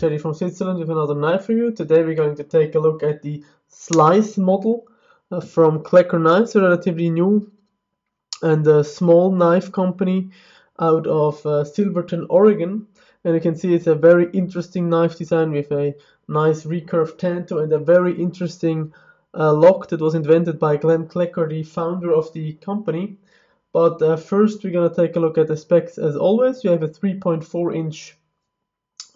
Teddy from Switzerland with another knife review. Today we're going to take a look at the Slice model uh, from Klecker Knives, a relatively new and a small knife company out of uh, Silverton, Oregon. And you can see it's a very interesting knife design with a nice recurved tanto and a very interesting uh, lock that was invented by Glenn Klecker, the founder of the company. But uh, first we're going to take a look at the specs as always. You have a 3.4 inch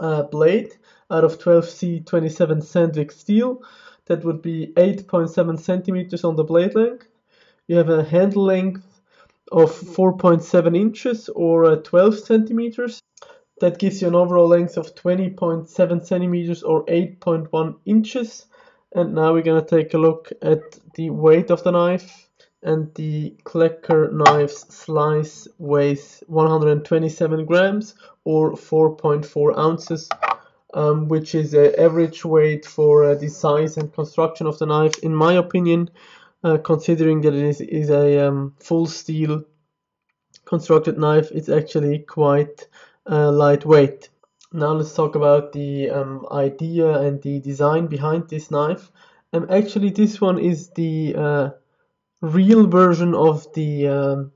uh, blade out of 12C 27 Sandvik steel. That would be 8.7 centimeters on the blade length. You have a handle length of 4.7 inches or uh, 12 centimeters. That gives you an overall length of 20.7 centimeters or 8.1 inches. And now we're going to take a look at the weight of the knife. And the Klecker knife's slice weighs 127 grams or 4.4 ounces, um, which is an average weight for uh, the size and construction of the knife, in my opinion, uh, considering that it is, is a um, full steel constructed knife, it's actually quite uh, lightweight. Now let's talk about the um, idea and the design behind this knife. And um, actually, this one is the uh, real version of the um,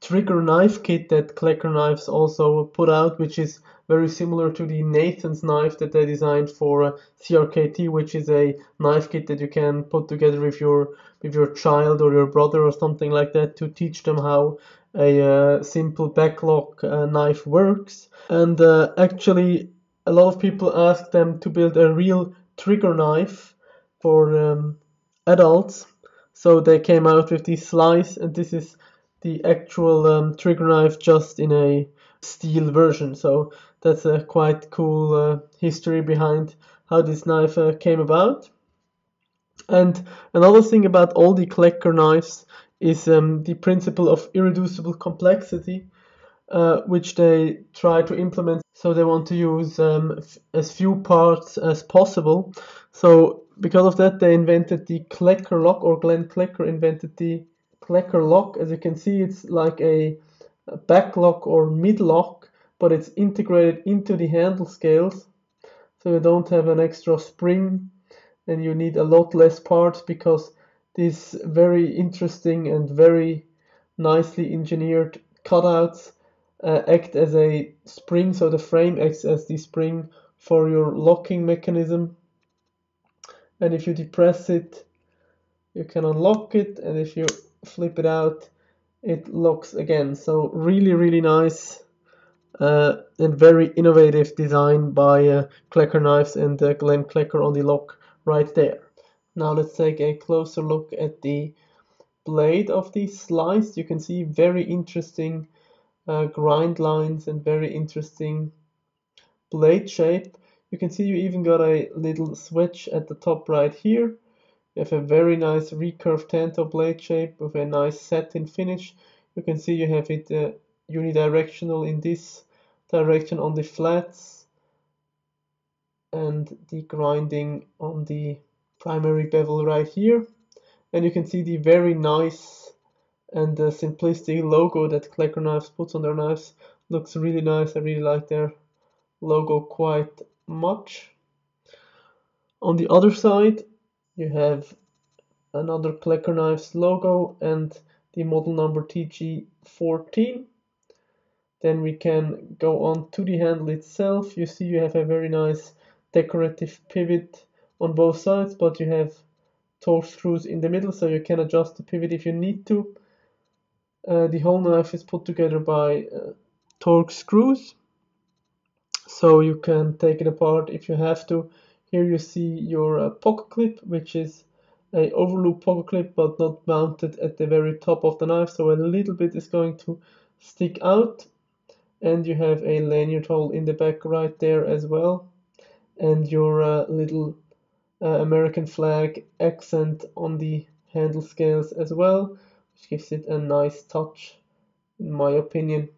trigger knife kit that Klecker Knives also put out, which is very similar to the Nathan's knife that they designed for uh, CRKT, which is a knife kit that you can put together with your with your child or your brother or something like that to teach them how a uh, simple backlock uh, knife works. And uh, actually, a lot of people ask them to build a real trigger knife for um, adults. So they came out with this slice, and this is the actual um, trigger knife just in a steel version. So that's a quite cool uh, history behind how this knife uh, came about. And another thing about all the Klecker knives is um, the principle of irreducible complexity, uh, which they try to implement. So they want to use um, as few parts as possible. So because of that, they invented the Klecker lock, or Glenn Klecker invented the Klecker lock. As you can see, it's like a, a back lock or mid lock, but it's integrated into the handle scales. So you don't have an extra spring and you need a lot less parts because these very interesting and very nicely engineered cutouts uh, act as a spring, so the frame acts as the spring for your locking mechanism. And if you depress it, you can unlock it, and if you flip it out, it locks again. So really, really nice uh, and very innovative design by uh, Klecker Knives and uh, Glenn Klecker on the lock right there. Now let's take a closer look at the blade of the slice. You can see very interesting uh, grind lines and very interesting blade shape. You can see you even got a little swedge at the top right here. You have a very nice recurved tanto blade shape with a nice satin finish. You can see you have it uh, unidirectional in this direction on the flats and the grinding on the primary bevel right here. And you can see the very nice and uh, simplistic logo that Klecker Knives puts on their knives. Looks really nice. I really like their logo quite much. On the other side, you have another Klecker Knives logo and the model number TG14. Then we can go on to the handle itself. You see you have a very nice decorative pivot on both sides, but you have Torx screws in the middle, so you can adjust the pivot if you need to. Uh, the whole knife is put together by uh, Torx screws, so you can take it apart if you have to. Here you see your uh, pocket clip, which is a overloop pocket clip, but not mounted at the very top of the knife, so a little bit is going to stick out. And you have a lanyard hole in the back right there as well, and your uh, little uh, American flag accent on the handle scales as well, which gives it a nice touch, in my opinion.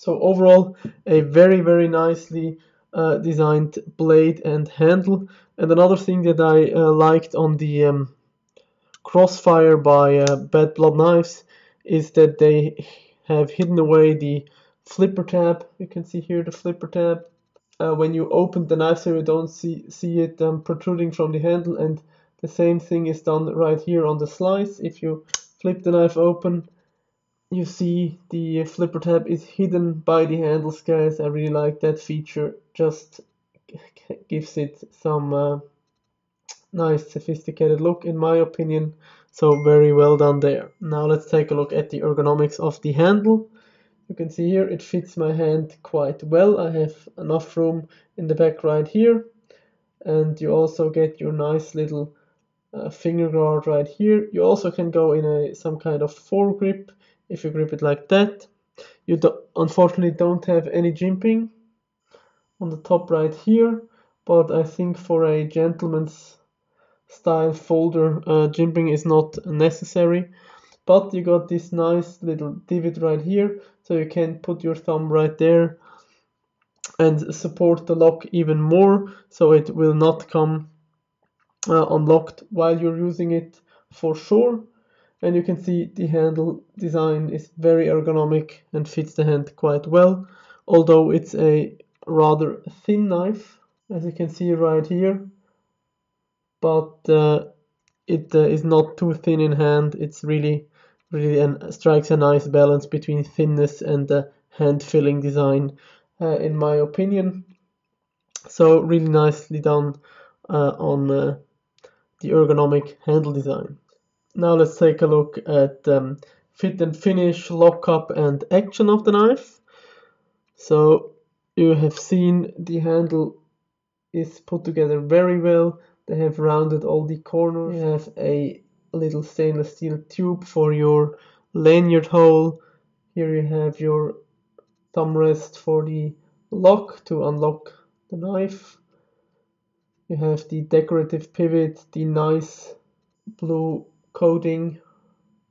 So overall, a very very nicely uh, designed blade and handle. And another thing that I uh, liked on the um, Crossfire by uh, Bad Blood Knives is that they have hidden away the flipper tab. You can see here the flipper tab uh, when you open the knife so you don't see, see it um, protruding from the handle and the same thing is done right here on the slice. If you flip the knife open, you see the flipper tab is hidden by the handles guys. I really like that feature. Just gives it some uh, nice sophisticated look in my opinion. So very well done there. Now let's take a look at the ergonomics of the handle. You can see here it fits my hand quite well. I have enough room in the back right here. And you also get your nice little uh, finger guard right here. You also can go in a some kind of foregrip if you grip it like that. You do, unfortunately don't have any jimping on the top right here, but I think for a gentleman's style folder, uh, jimping is not necessary. But you got this nice little divot right here, so you can put your thumb right there and support the lock even more, so it will not come uh, unlocked while you're using it for sure and you can see the handle design is very ergonomic and fits the hand quite well although it's a rather thin knife as you can see right here. But uh, it uh, is not too thin in hand. It's really really an, strikes a nice balance between thinness and the hand filling design uh, in my opinion. So really nicely done uh, on uh, the ergonomic handle design now let's take a look at um, fit and finish, lockup and action of the knife. So you have seen the handle is put together very well. They have rounded all the corners. You have a little stainless steel tube for your lanyard hole. Here you have your thumb rest for the lock to unlock the knife. You have the decorative pivot, the nice blue coating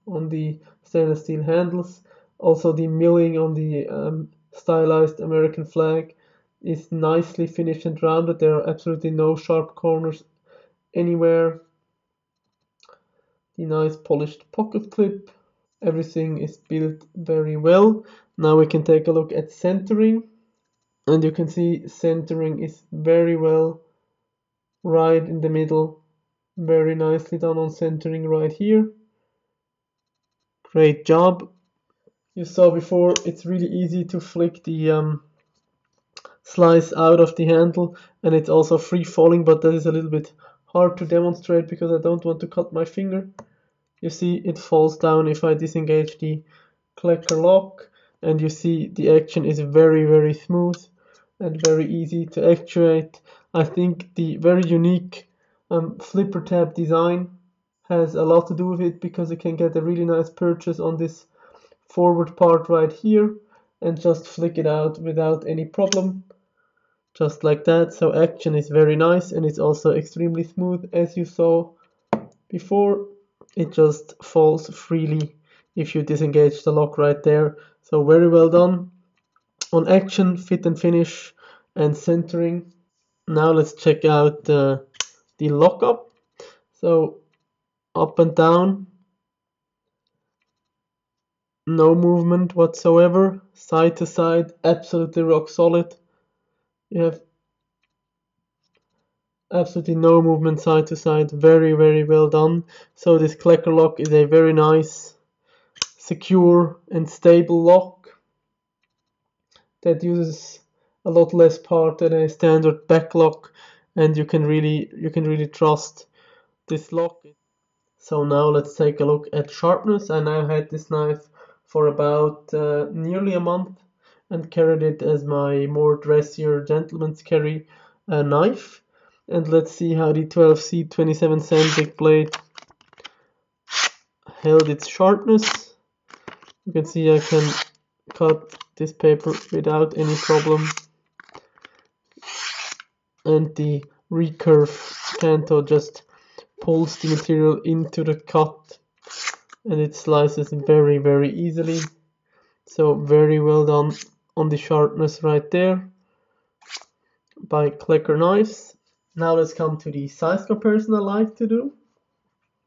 on the stainless steel handles. Also the milling on the um, stylized American flag is nicely finished and rounded. There are absolutely no sharp corners anywhere. The nice polished pocket clip. Everything is built very well. Now we can take a look at centering. And you can see centering is very well right in the middle very nicely done on centering right here. Great job. You saw before, it's really easy to flick the um, slice out of the handle and it's also free falling, but that is a little bit hard to demonstrate because I don't want to cut my finger. You see it falls down if I disengage the Klecker lock and you see the action is very very smooth and very easy to actuate. I think the very unique um, flipper tab design has a lot to do with it because you can get a really nice purchase on this forward part right here and just flick it out without any problem just like that. So action is very nice and it's also extremely smooth as you saw before. It just falls freely if you disengage the lock right there. So very well done on action fit and finish and centering. Now let's check out uh, the lockup. So up and down, no movement whatsoever, side to side, absolutely rock solid. You have absolutely no movement side to side, very, very well done. So this Klecker lock is a very nice, secure and stable lock that uses a lot less part than a standard back lock and you can really you can really trust this lock. So now let's take a look at sharpness. I now had this knife for about uh, nearly a month and carried it as my more dressier gentleman's carry uh, knife. And let's see how the 12C 27 Sandvik blade held its sharpness. You can see I can cut this paper without any problem and the recurve tanto just pulls the material into the cut and it slices very very easily. So very well done on the sharpness right there by Klecker knives now let's come to the size comparison I like to do.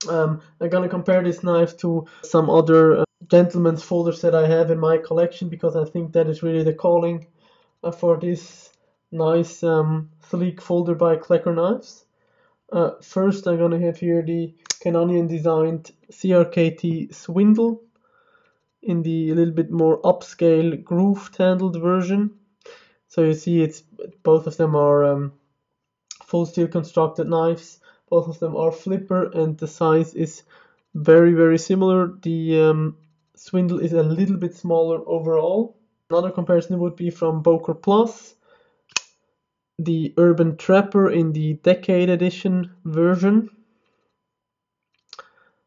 Um, I'm gonna compare this knife to some other uh, gentleman's folders that I have in my collection because I think that is really the calling uh, for this nice um, sleek folder by Klecker Knives. Uh, first, I'm gonna have here the Ken Onion designed CRKT Swindle in the little bit more upscale grooved handled version. So you see, it's both of them are um, full steel constructed knives. Both of them are flipper, and the size is very very similar. The um, Swindle is a little bit smaller overall. Another comparison would be from Boker Plus the Urban Trapper in the Decade Edition version.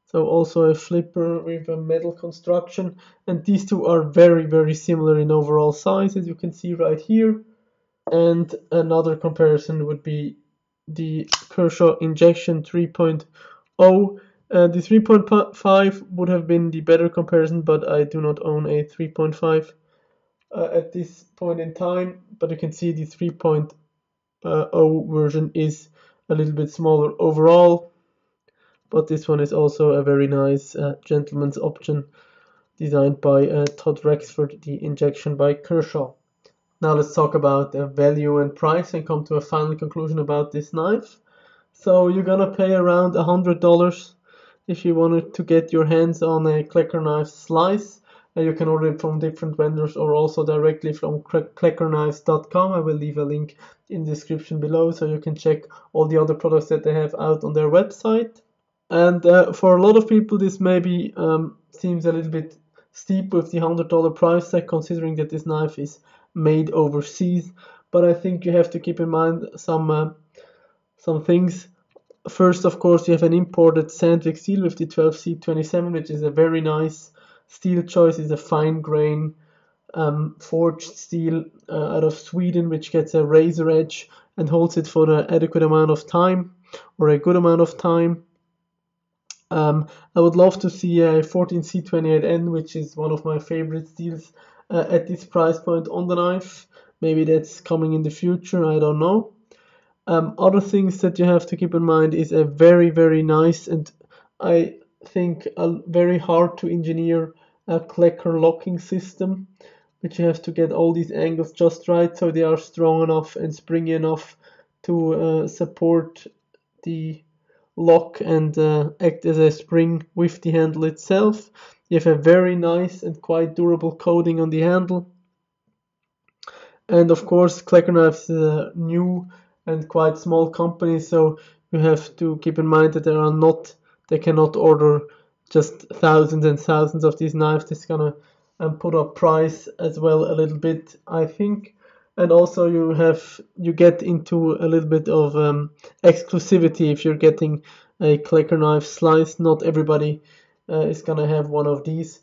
So also a flipper with a metal construction and these two are very very similar in overall size as you can see right here. And another comparison would be the Kershaw Injection 3.0. Uh, the 3.5 would have been the better comparison but I do not own a 3.5 uh, at this point in time but you can see the 3.0 uh, O version is a little bit smaller overall but this one is also a very nice uh, gentleman's option designed by uh, Todd Rexford, the injection by Kershaw. Now let's talk about value and price and come to a final conclusion about this knife. So you're gonna pay around a hundred dollars if you wanted to get your hands on a Klecker knife slice. You can order it from different vendors or also directly from kleckerknives.com. I will leave a link in the description below so you can check all the other products that they have out on their website. And uh, for a lot of people, this maybe um, seems a little bit steep with the $100 price tag, considering that this knife is made overseas. But I think you have to keep in mind some uh, some things. First, of course, you have an imported Sandvik steel with the 12C27, which is a very nice steel choice. is a fine grain um, forged steel uh, out of Sweden, which gets a razor edge and holds it for an adequate amount of time or a good amount of time. Um, I would love to see a 14C28N, which is one of my favorite steels uh, at this price point on the knife. Maybe that's coming in the future, I don't know. Um, other things that you have to keep in mind is a very, very nice and I think very hard to engineer a Klecker locking system but you have to get all these angles just right so they are strong enough and springy enough to uh, support the lock and uh, act as a spring with the handle itself. You have a very nice and quite durable coating on the handle. And of course, Klecker Knives is a new and quite small company, so you have to keep in mind that there are not, they cannot order just thousands and thousands of these knives. It's gonna and put up price as well a little bit, I think. And also you have you get into a little bit of um, exclusivity if you're getting a Klecker knife slice. Not everybody uh, is gonna have one of these,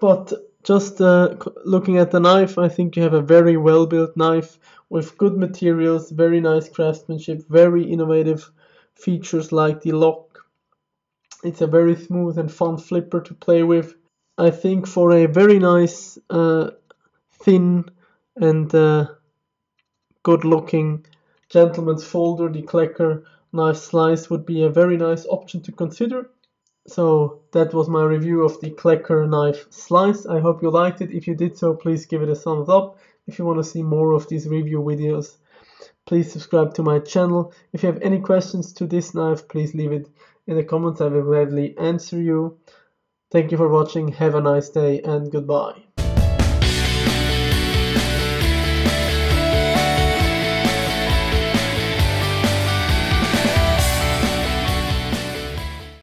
but just uh, looking at the knife, I think you have a very well built knife with good materials, very nice craftsmanship, very innovative features like the lock. It's a very smooth and fun flipper to play with. I think for a very nice, uh, thin and uh, good looking gentleman's folder, the Klecker knife slice would be a very nice option to consider. So that was my review of the Klecker knife slice. I hope you liked it. If you did so, please give it a thumbs up. If you want to see more of these review videos, please subscribe to my channel. If you have any questions to this knife, please leave it in the comments. I will gladly answer you. Thank you for watching, have a nice day and goodbye.